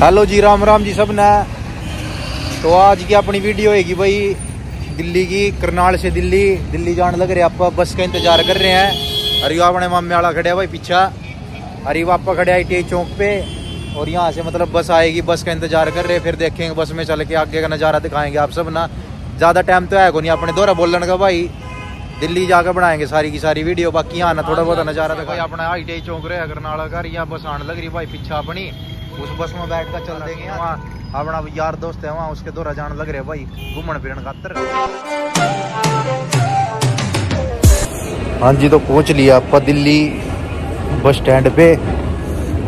Hello जी, राम राम जी सबने तो आज की अपनी वीडियो होगी भाई दिल्ली की, करनाल से दिल्ली। दिल्ली जाने लग रहे आप, बस का इंतज़ार कर रहे हैं। अरे अपने मामे वाला खड़े भाई पीछा। अरे पापा खड़े आई टी चौक पे। और यहाँ से मतलब बस आएगी, बस का इंतज़ार कर रहे हैं। फिर देखेंगे बस में चल के आगे का नज़ारा दिखाएँगे आप सब ना ज़्यादा टाइम तो है को नहीं अपने दौरा बोलने का भाई। दिल्ली जाकर बनाएँगे सारी की सारी वीडियो बाकी यहाँ ना थोड़ा बहुत नज़ारा दिखाई अपना आई टी चौक रहे करनाला का यहाँ बस आने लग रही भाई पीछा अपनी। उस बस में बैठ कर चल देंगे वहाँ अपना यार दोस्त है वहाँ उसके दौरा जाने लग रहे भाई घूमन फिरन खातर। हाँ जी तो पहुँच लिया आप दिल्ली बस स्टैंड पे।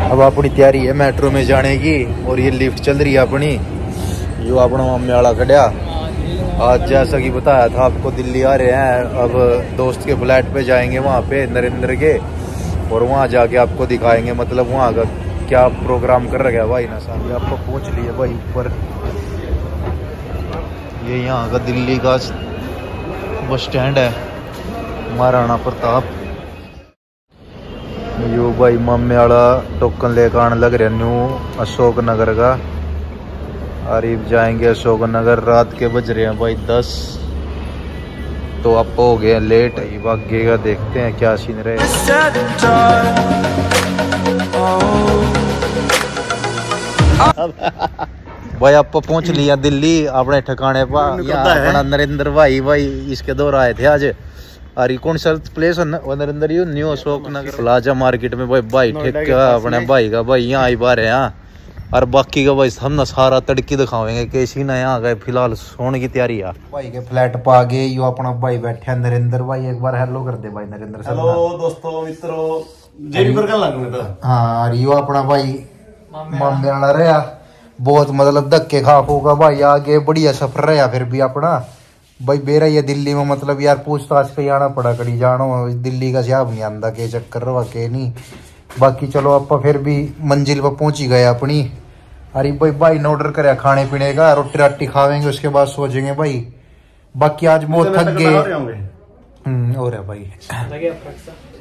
अब अपनी तैयारी है मेट्रो में जाने की और ये लिफ्ट चल रही है अपनी। जो अपना मम्मी वाला खड़ा आज जैसा कि बताया था, आपको दिल्ली आ रहे हैं, अब दोस्त के फ्लैट पे जाएँगे वहाँ पे, नरेंद्र के, और वहाँ जाके आपको दिखाएँगे मतलब वहाँ का क्या प्रोग्राम कर रहा है भाई ना साहब आपको पहुँच लिए भाई ऊपर। ये यहाँ का दिल्ली का बस स्टैंड है, महाराणा प्रताप। यो भाई मामे वाला टोकन लेकर आने लग रहा न्यू अशोक नगर का। अरीब जाएँगे अशोक नगर रात के बज रहे हैं भाई दस। तो आप हो गए लेट आगे का देखते हैं क्या सीन रहे भाई आप पहुँच लिया दिल्ली अपने ठिकाने पर अपना नरेंद्र भाई भाई इसके दौर आए थे आज। अरे कौन सा प्लेस है? Narendra you new Ashok Nagar plaza market में भाई भाई ठेका अपने भाई का। भाई यहाँ आई बार है यहाँ और बाकी का भाई हम सारा तड़की दिखावेंगे कैसी ना यहाँ गए फ़िलहाल सोने की तैयारी है भाई के फ्लैट पा गए यो अपना भाई बैठे नरेंद्र भाई एक बार हेलो कर दे भाई नरेंद्र हेलो दोस्तों मित्रों पर हाँ और यो अपना भाई मामे वाला। रहा। बहुत मतलब धक्के खा खूगा भाई आगे बढ़िया सफ़र रहा फिर भी अपना। भाई बेरा ये दिल्ली में मतलब यार पूछताछ पे आना पड़ा कड़ी जानो दिल्ली का सियाब नहीं आंदा के चक्कर रहा के नहीं। बाकी चलो आप फिर भी मंजिल पर पहुँच ही गए अपनी। अरे भाई भाई ने ऑर्डर कराया खाने पीने का रोटी राटी खावेंगे उसके बाद सोचेंगे भाई। बाकी आज बहुत थक गए। हम्म हो भाई।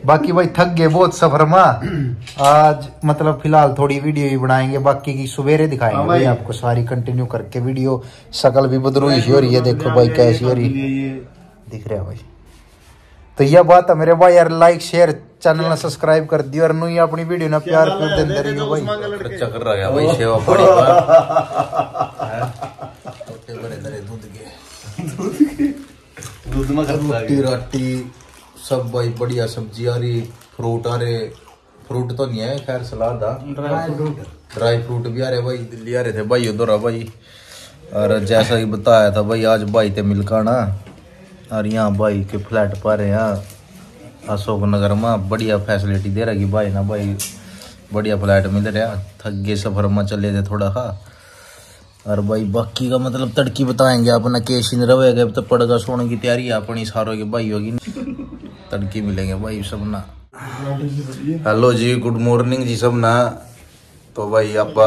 बाकी भाई थक गए बहुत सफ़र में। आज मतलब फ़िलहाल थोड़ी वीडियो ही बनाएँगे बाकी की सवेरे दिखाएँगे भाई आपको सारी कंटिन्यू करके वीडियो शकल भी बदरूई हो रही है देखो भाई कैसी हो रही दिख रहा है भाई। तो यह बात है मेरे भाई यार लाइक शेयर चैनल ने सब्सक्राइब कर दियो और नुई अपनी वीडियो ने प्यार प्यार देंदे रहियो भाई। खर्चा कर रहा है भाई सेवा का छोटे बड़े दरे दूध के। दूध में रोटी राटी सब भाई बढ़िया सब्ज़ी आ रही फ्रूट आ रहे। फ्रूट तो नहीं है खैर सलाद आ। ड्राई फ्रूट भी आ रहे भाई दिल्ली आ रहे थे भाई उधर भाई। और जैसा कि बताया था भाई आज भाई थे मिलकर ना। और यहाँ भाई के फ्लैट पर है यहाँ अशोक नगर में बढ़िया फैसिलिटी दे रही भाई ना, भाई। बढ़िया फ्लैट मिल रहा थक गए सफ़र में चले थे थोड़ा सा और भाई, बाकी का मतलब तड़की बताएँगे अपना केस इन रहेगा तो पड़गा सोने की तैयारी है अपनी सारों के भाई होगी तड़की मिलेंगे भाई सब ना hello ji, good morning ji सब ना तो भाई आप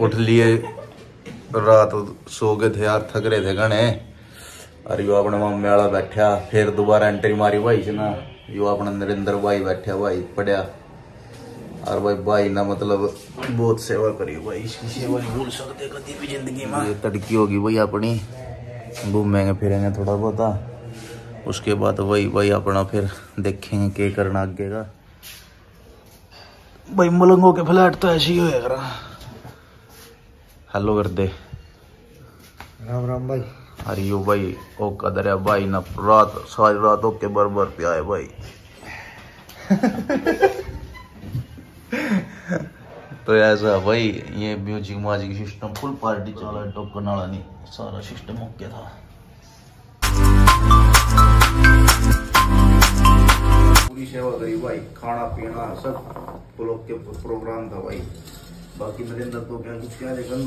उठ लिए, रात सो गए थे, यार, थक रहे थे घने और यो अपने मामे वाला बैठा फिर दोबारा एंट्री मारी भाई से ना। यो अपना नरेंद्र भाई बैठा भाई पढ़िया और भाई भाई ना मतलब बहुत सेवा करी भाई। इसकी सेवा नहीं भूल सकते कभी भी ज़िंदगी में। ये तड़की होगी भाई अपनी। घूमेंगे फिरेंगे थोड़ा बहुत उसके बाद वही वही अपना फिर देखेंगे क्या करना आगे का। भाई मलंगों के फ्लैट तो ऐसे ही होएगा हेलो कर दे। राम राम भाई। अरे यो भाई ओ कदर है भाई ना रात सारी रात ओके बरबर पे आए भाई। तो ऐसा भाई ये music magic system full party चला है टोकन वाला नहीं सारा सिस्टम ओके था। पूरी सेवा करी भाई खाना पीना सब फुल ओके प्रोग्राम था भाई। बाकी नरेंद्र तो क्या कुछ क्या लेकिन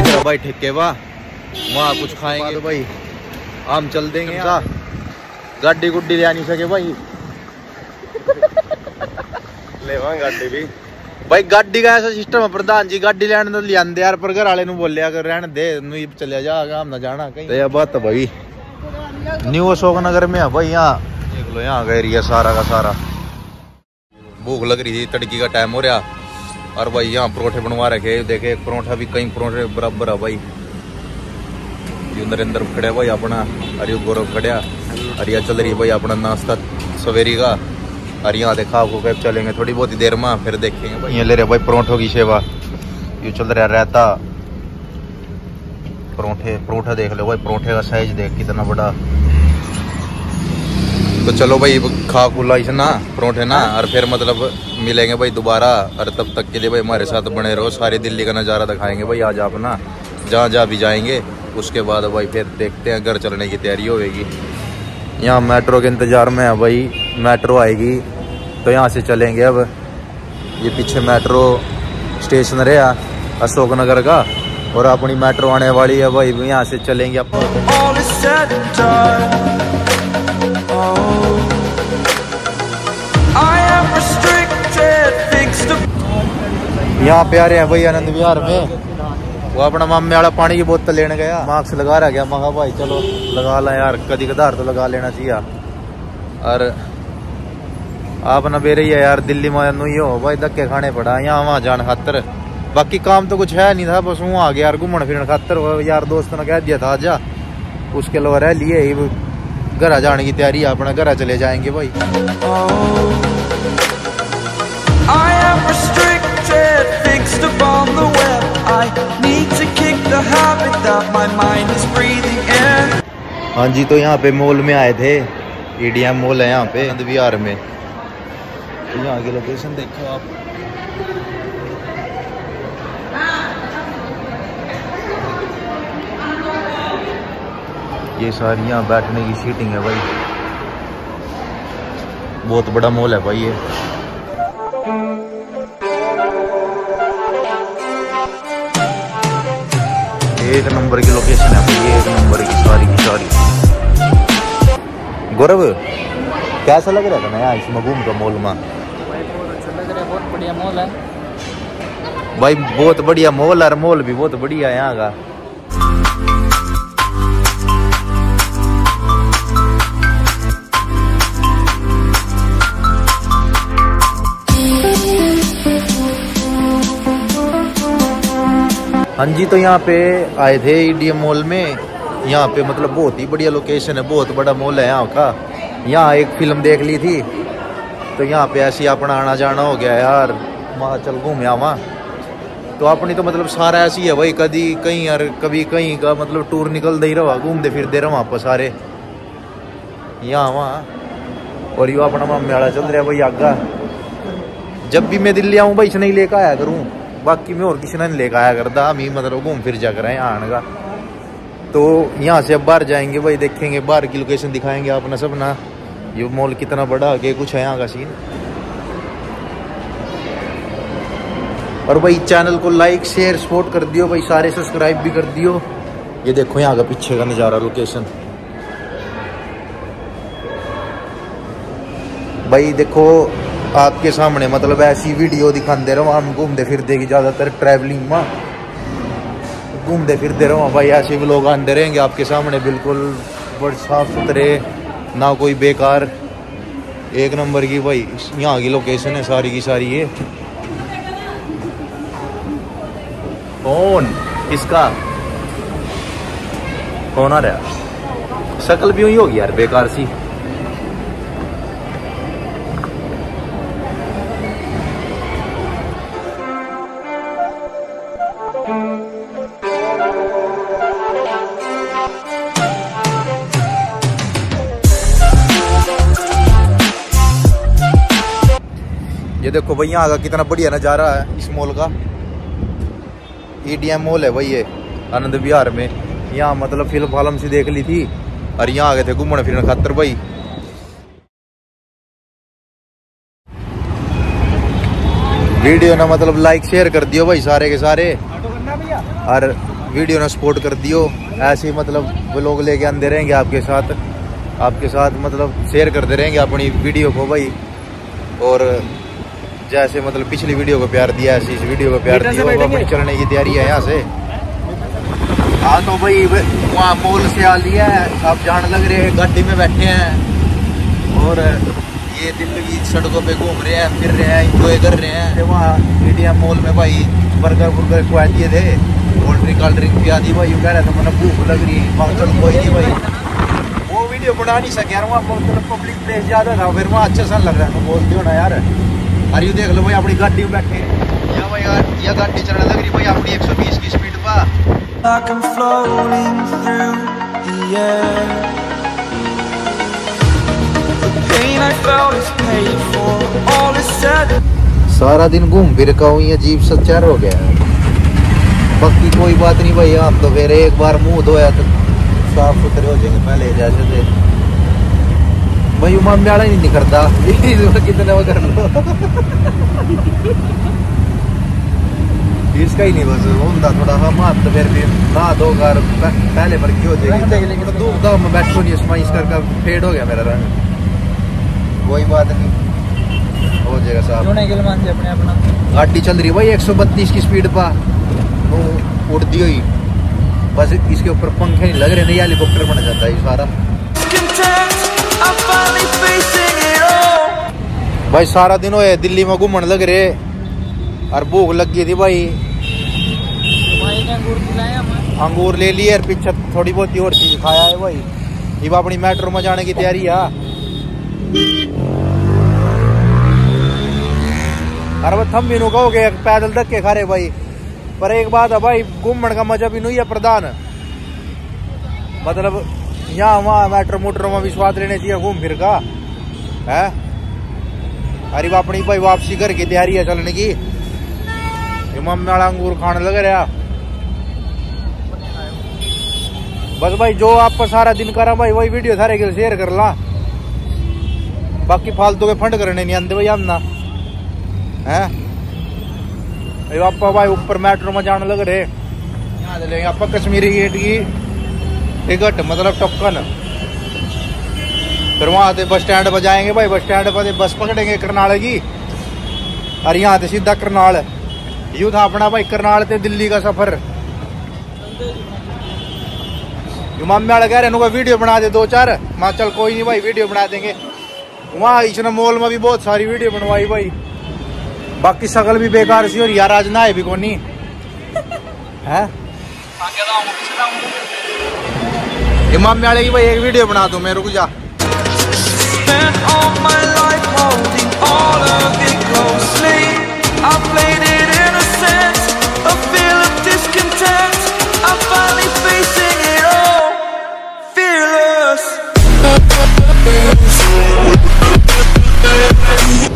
है जरा भाई ठेके वाह वहाँ कुछ खाएँगे। तो भाई। हम चल देंगे गाड़ी गुड्डी ले आ नहीं सके भाई। ले गाड़ी भी। भाई गाड़ी का ऐसा सिस्टम है प्रधान जी गाड़ी लेने तो लिया यार पर घर वाले बोलिया कर रहने दे चलिया जा हम ना जाना कहीं। तो यह बात है भाई। न्यू अशोक नगर में है भाई यहाँ। देख लो यहाँ का एरिया सारा का सारा। भूख लग रही थी तड़की का टाइम हो रहा। और भाई यहाँ परोठे बनवा रखे देखे परोठा भी कई परोठे बराबर है भाई। ये नरेंद्र खड़े भाई अपना, और गौरव खड़िया और यह चल रही भाई अपना नाश्ता सवेरी का। और यहाँ देखा, आपको चलेंगे थोड़ी बहुत देर में, फिर देखेंगे ये ले रहे भाई परोठों की सेवा। ये चल रहा रहता परोठे, परोठा देख लो भाई, परोठे का साइज़ देख, कितना बड़ा। तो चलो भाई, खा खुला ना, परोठे ना, और फिर मतलब मिलेंगे भाई दोबारा, और तब तक के लिए भाई हमारे साथ बने रहो, सारी दिल्ली का नज़ारा दिखाएँगे भाई, आज आप ना, जहाँ जहाँ भी जाएँगे, उसके बाद भाई फिर देखते हैं, घर चलने की तैयारी होगी यहाँ मेट्रो के इंतज़ार में है भाई, मेट्रो आएगी तो यहाँ से चलेंगे अब। ये पीछे मेट्रो स्टेशन रहा, अशोक नगर का, और अपनी मेट्रो आने वाली है भाई, यहाँ से चलेंगे अब यहाँ पे आ रहे हैं भाई आनंद विहार में। वो अपना मामे वाला पानी की बोतल लेने गया। मास्क लगा रहा गया मगा भाई, चलो, लगा ला यार, कदी कदार तो लगा लेना चाहिए। और आप ना बेरे ही है यार, दिल्ली में नु ही, भाई धक्के खाने पड़ा, यहाँ वहाँ जाने खातर। बाकी काम तो कुछ है नहीं था, बस वहाँ आ गया यार घूमने फिरने खातर यार दोस्त ने कह दिया था जा। उसके अलावा रह लिए घर जाने की तैयारी अपने घर चले जाएँगे भाई। हाँ जी तो यहाँ पे मॉल में आए थे। ईडीएम मॉल है यहाँ पे बिहार में। तो यहाँ की लोकेशन देखो आप। ये सारी यहाँ बैठने की सीटिंग है भाई। बहुत बड़ा मॉल है भाई ये। एक नंबर की लोकेशन है भाई एक नंबर की सारी की सारी। गौरव कैसा लग रहा था नया इसमें घूम का मॉल में? बहुत बढ़िया मॉल है। भाई बहुत बढ़िया मॉल और मॉल भी बहुत बढ़िया है यहाँ का। हाँ जी तो यहाँ पे आए थे ईडीएम मॉल में। यहाँ पे मतलब बहुत ही बढ़िया लोकेशन है, बहुत बड़ा मॉल है यहाँ का। यहाँ एक फ़िल्म देख ली थी। तो यहाँ पे ऐसे ही अपना आना जाना हो गया यार। वहाँ चल घूम आवा तो अपनी तो मतलब सारा ऐसी है भाई, कभी कहीं यार, कभी कहीं का मतलब टूर निकल दे ही रहा, घूमते फिरते रहा वहाँ पर सारे। यहाँ वहाँ और यो अपना मामे वाला चल रहा भाई आगा। जब भी मैं दिल्ली आऊँ भाई, इसे नहीं लेकर आया करूँ। बाकी मैं और किसी ने लेकर आया करता हम ही मतलब घूम फिर जा कर आने का तो यहाँ से अब बाहर जाएँगे भाई, देखेंगे बाहर की लोकेशन दिखाएँगे अपना सब ना। ये मॉल कितना बड़ा आगे कुछ है यहाँ का सीन और भाई चैनल को लाइक शेयर सपोर्ट कर दियो भाई, सारे सब्सक्राइब भी कर दियो। ये देखो यहाँ का पीछे का नज़ारा लोकेशन भाई देखो आपके सामने मतलब ऐसी वीडियो दिखाते रहो, हम घूमते फिरते की ज़्यादातर ट्रैवलिंग में। घूमते फिरते रहो भाई, ऐसे भी लोग आते रहेंगे आपके सामने, बिल्कुल बड़े साफ़ सुथरे ना कोई बेकार। एक नंबर की भाई, यहाँ की लोकेशन है सारी की सारी ये। कौन? किसका? कौन आ रहा? शक्ल भी हुई होगी यार, बेकार सी। ये देखो यहाँ का कितना बढ़िया नज़ारा है, इस मॉल का। ईडीएम मॉल है भाई ये, आनंद विहार में। यहाँ मतलब फ़िल्म फालम सी देख ली थी, और यहाँ आ गए थे घूमने फिरने खातर भाई। वीडियो ना मतलब लाइक शेयर कर दियो भाई सारे के सारे। और वीडियो ना सपोर्ट कर दियो। ऐसे ही मतलब वो लोग लेके आते रहेंगे आपके साथ। आपके साथ मतलब शेयर करते रहेंगे अपनी वीडियो को भाई। और जैसे मतलब पिछली वीडियो को प्यार दिया ऐसे इस वीडियो को प्यार दिया अपनी चलने की तैयारी है यहाँ से। हाँ तो भाई वहाँ मॉल से आ लिया है आप जान लग रहे हैं गाड़ी में बैठे हैं। और ये दिल्ली की सड़कों पे घूम रहे हैं फिर रहे हैं इंजॉय कर रहे हैं। वहाँ इंडिया मॉल में भाई बर्गर बुर्गर खुआ दिए थे। कोल्ड ड्रिंक कोल्ड ड्रिंक पिया दी भाई कह रहे थे मैंने भूख लग रही है चल कोई नहीं भाई। वो वीडियो बना नहीं सके यार वहाँ मतलब पब्लिक प्लेस ज़्यादा था फिर वहाँ अच्छा सा लग रहा है बोलते हो ना यार। अरे ये देख लो भाई अपनी गाड़ी में बैठे या भाई यार ये गाड़ी चलने लग रही भाई अपनी 120 की स्पीड पर like I'm floating through the air. The pain I felt is paid for, all is said. सारा दिन घूम फिर का हूँ अजीब सा चेहरा हो गया है बाकी कोई बात नहीं भाई आप तो फिर एक बार मुँह धोया तो साफ़ सुथरे हो जाएँगे पहले जैसे थे भाई उमा म्याड़ा ही नहीं निकलता कितने वो कर लो। इसका ही नहीं बस होता थोड़ा हम हाथ तो फिर भी। ना दो कर पहले पर क्यों जाएगी। थोड़ा धूप धाम में बैठो नहीं इसमें इस करके फेड हो गया मेरा रंग कोई बात नहीं। हो जाएगा साहब। अपने अपना गाड़ी चल रही भाई 132 की स्पीड पर। वो उड़ती हुई। बस इसके ऊपर पंखे नहीं लग रहे नहीं हेलीकॉप्टर बन जाता है सारा। भाई, सारा दिन होए दिल्ली में घूमन लग रहे और भूख लग थी भाई। भाई अंगूर ले लिए और पीछे थोड़ी बहुत और चीज़ खाया है भाई। अब अपनी मेट्रो में जाने की तैयारी है। अरे वो थम भी नु कहोगे पैदल धक्के खा रहे भाई। पर एक बात है भाई, घूमने का मज़ा भी नहीं है प्रधान। मतलब यहाँ वहाँ मेट्रो मोटरो में स्वाद लेने चाहिए घूम फिर का। है? अरे अपनी भाई वापसी घर की तैयारी है चलने की। इमाम वाला अंगूर खाने लग रहा बस भाई, जो आपका सारा दिन करा भाई, वही वीडियो सारे के शेयर कर ला। बाकी फालतू के फंड करने नहीं आते भाई हम है? आप भाई, ऊपर मेट्रो में जाने लग रहे। यहाँ से लेंगे आप कश्मीरी गेट की। टिकट मतलब टोकन फिर वहाँ से बस स्टैंड पर जाएँगे भाई बस स्टैंड पर बस पकड़ेंगे करनाल की और यहाँ से सीधा करनाल। यू था अपना भाई करनाल से दिल्ली का सफ़र। इमाम वाला कह रहे हैं वीडियो बना दे दो चार। मैं चल कोई नहीं भाई वीडियो बना देंगे। वहाँ इसने मॉल में भी बहुत सारी वीडियो बनवाई भाई। बाकी शकल भी बेकार सी और यार आज ना है भी कोनी। है? पीछे आऊँगा इमाम वाले की भाई एक वीडियो बना दो मैं रुक जा।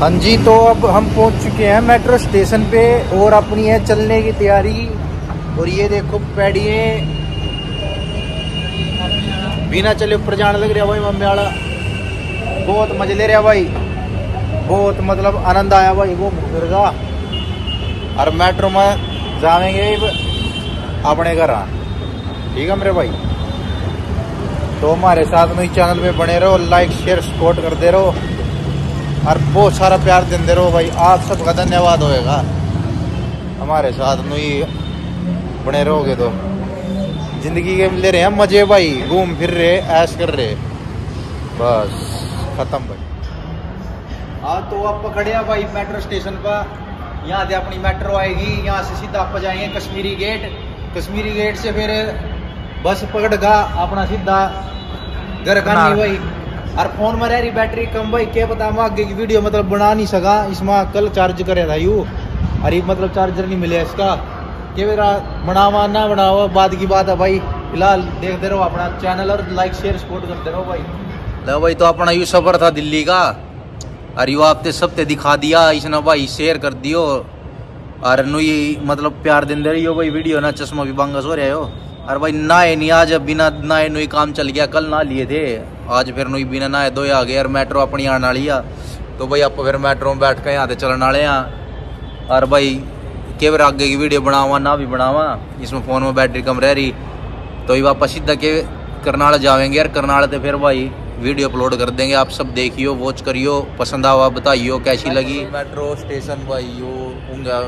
हाँ जी तो अब हम पहुँच चुके हैं मेट्रो स्टेशन पे और अपनी है चलने की तैयारी। और ये देखो पैडिये बिना चले ऊपर जाने लग रहा भाई मम्मी वाला। बहुत मज़े ले रहा भाई। बहुत मतलब आनंद आया भाई, वो फिर का और मेट्रो में जाएँगे अपने घर ठीक है मेरे भाई? तो हमारे साथ में चैनल पे बने रहो लाइक शेयर सपोर्ट करते रहो। और बहुत सारा प्यार देते रहो भाई। आप सबका धन्यवाद होएगा। हमारे साथ में ही बने रहोगे तो। ज़िंदगी के ले रहे हैं मज़े भाई। घूम फिर रहे, ऐश कर रहे। बस। खत्म भाई। हाँ तो आप पकड़े हैं भाई मेट्रो स्टेशन पर। यहाँ से अपनी मेट्रो आएगी यहाँ से सीधा आप जाएँगे कश्मीरी गेट। कश्मीरी गेट से फिर बस पकड़ का अपना सीधा घर का नहीं भाई। और फ़ोन में रह रही बैटरी कम भाई क्या पता हम आगे की वीडियो मतलब बना नहीं सका इसमें कल चार्ज करे था यू। अरे मतलब चार्जर नहीं मिले इसका। कि मेरा बनावा ना बनावा बाद की बात है भाई। फ़िलहाल देखते रहो अपना चैनल और लाइक शेयर सपोर्ट करते रहो भाई। लो भाई तो अपना यू सफ़र था दिल्ली का। और यू आपने सब ते दिखा दिया, इसने भाई शेयर कर दियो। और नु ये मतलब प्यार दिन दे रही हो भाई वीडियो ना चश्मा भी बांगस हो रहे हो। और भाई नहाए नहीं, आज बिना नहाए नुई काम चल गया, कल नहा लिए थे। आज फिर नुई बिना नहाए दो आ गए, और मेट्रो अपनी आने वाली आ। तो भाई, आप फिर मेट्रो में बैठ के यहाँ ते चलने वाले हैं। और भाई के बार आगे की वीडियो बनावा, ना भी बनावा। इसमें फ़ोन में बैटरी कम रह रही। तो ये वापस सीधा के करनाल जाएँगे यार करनाल से फिर भाई वीडियो अपलोड कर देंगे। आप सब देखियो वॉच करियो पसंद आवा बताइयो कैसी लगी। मेट्रो स्टेशन भाई यो उंगा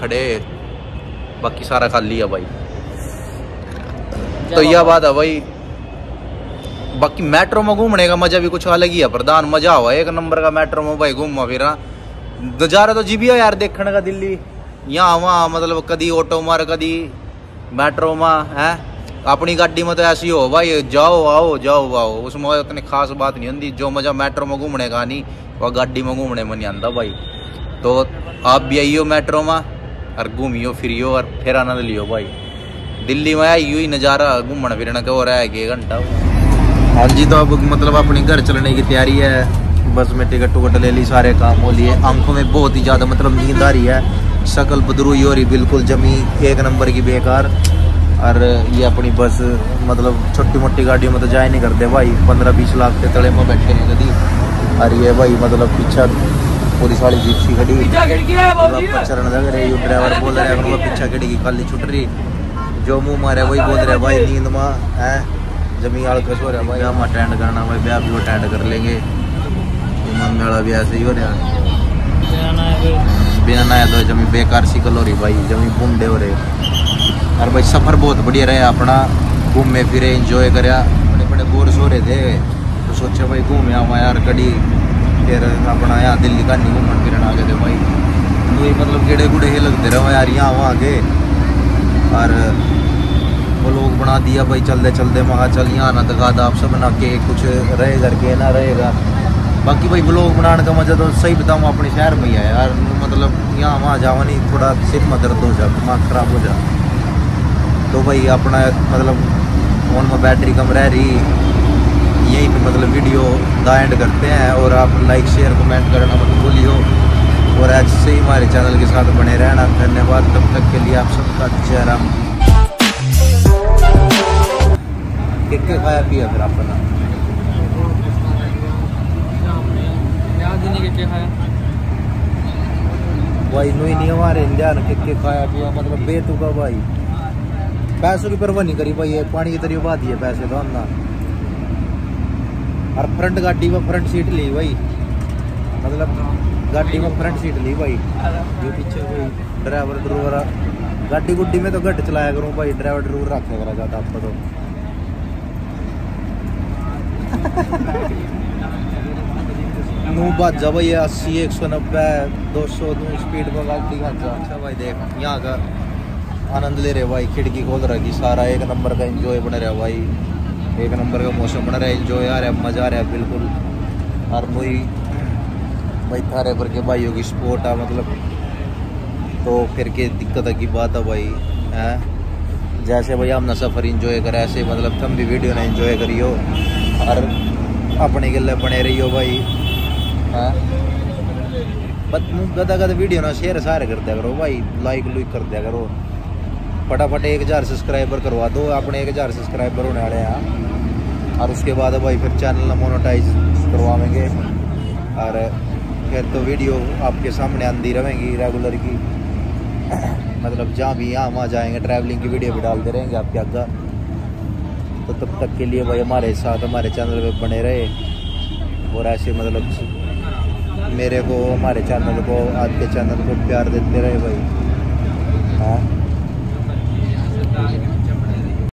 खड़े। बाकी सारा खाली है भाई। तो यह बात है भाई। बाकी मेट्रो में घूमने का मज़ा भी कुछ अलग ही है प्रधान मज़ा हुआ एक नंबर का मेट्रो में भाई घूमा फिरा नज़ारा तो जी भी है यार देखने का दिल्ली। यहाँ वहाँ मतलब कदी ऑटो मार कदी मेट्रो में है। अपनी गाड़ी में तो ऐसी हो भाई जाओ आओ जाओ आओ उसमें उतनी खास बात नहीं होती जो मज़ा मेट्रो में घूमने का नहीं वह गाड़ी में घूमने में नहीं आता भाई तो आप भी आइयो मेट्रो में और घूमियो फिरियो और फिर आनंद लियो भाई दिल्ली में आई ही नज़ारा घूमने फिरने का रहा है एक घंटा हाँ जी तो अब मतलब अपने घर चलने की तैयारी है बस में टिकट टुकट ले ली सारे काम हो लिए आँखों में बहुत ही ज़्यादा मतलब नींद आ रही है शकल बदरुई हो रही बिल्कुल जमी एक नंबर की बेकार और ये अपनी बस मतलब छोटी मोटी गाड़ियों में तो जाए नहीं करते भाई। पंद्रह बीस लाख के तले में बैठे हैं कभी और ये भाई मतलब पीछा पूरी सारी जीप सी खड़ी। चरण लग रहे ड्राइवर बोल रहे हैं पीछा खड़ी की खाली छुट रही जो मुँह मारे वही बोल रहे भाई नींद में है? जमी आल खुश हो रहा भाई हम अटेंड करना भाई ब्याह भी अटेंड कर लेंगे। इमाम मेला भी ऐसे ही हो रहा बिना नया तो जमी बेकार सी कल हो रही भाई जमी बूंदे हो रहे। और भाई सफ़र बहुत बढ़िया रहा, अपना घूमे फिरे इंजॉय कराया बड़े बड़े बोर सो रहे थे। तो सोचा भाई घूमे आवा यार कड़ी। फिर अपना यहाँ दिल्ली का नहीं घूमन फिरन आ गए थे भाई। वही मतलब गेड़े गुड़े ही लगते रहो यार, यहाँ वहाँ के और वो लोग बना दिया भाई चलते चलते। महा चल यहाँ ना दिखा था आप सब ना के कुछ रहे करके ना रहेगा। बाकी भाई ब्लॉग बनाने का मज़ा तो सही बताऊँ, अपने शहर में ही है यार। मतलब यहाँ वहाँ जावा नहीं, थोड़ा सिर में दर्द हो जा, दिमाग खराब हो जा। तो भाई अपना मतलब फ़ोन में बैटरी कम रह रही। यहीं पे मतलब वीडियो दा एंड करते हैं और आप लाइक शेयर कमेंट करना मत भूलियो। और ऐसे ही हमारे चैनल के साथ बने रहना। धन्यवाद। तब तक के लिए आप सबका के खाया पिया फिर अपना। याद नहीं कि क्या खाया भाई नहीं हमारे के के खाया पिया। मतलब बेतुका भाई। पैसों की परवाह नहीं करी भाई पानी की तरीके बात ही पैसे तो हमना और फ्रंट गाड़ी में फ्रंट सीट ली भाई। मतलब गाड़ी में फ्रंट सीट ली भाई। ये पीछे कोई ड्राइवर ड्रूवर गाड़ी गुड्डी में तो घट चलाया करूँ भाई ड्राइवर ड्रूवर रखे करा जाता आपको तो। जा भाई, अस्सी, एक सौ नब्बे, दो सौ स्पीड पर गाड़ी अच्छा भाई देख, यहाँ का आनंद ले रहे भाई, खिड़की खोल रहा रखी, सारा एक नंबर का एंजॉय बना रहा भाई। एक नंबर का मौसम बना रहा है एंजॉय आ रहा है, मज़ा आ रहा है, बिल्कुल। और मुई भाई थारे पर के भाइयों की स्पोर्ट है मतलब। तो फिर के दिक्कत की बात है भाई, है? जैसे भाई हमने सफ़र इंजॉय करा, ऐसे मतलब तुम भी वीडियो ने इंजॉय करियो। और अपने गले बने रहियो भाई हाँ? बस गदा गदा वीडियो ना शेयर सारे कर दिया करो भाई लाइक लुइक कर दिया करो। फटाफट एक हज़ार सब्सक्राइबर करवा दो, अपने एक हज़ार सब्सक्राइबर होने वाले हैं। और उसके बाद भाई फिर चैनल मोनोटाइज करवाएँगे और फिर तो वीडियो आपके सामने आती रहेंगी रेगुलर की। मतलब जहाँ भी यहाँ, वहाँ जाएँगे ट्रैवलिंग की वीडियो भी डालते रहेंगे आपके आगे। तो तब तक के लिए भाई हमारे साथ, हमारे चैनल पे बने रहे। और ऐसे मतलब मेरे को, हमारे चैनल को, आज के चैनल को प्यार देते रहे भाई। Thank you.